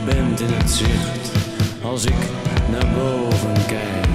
Je bent in het zicht als ik naar boven kijk.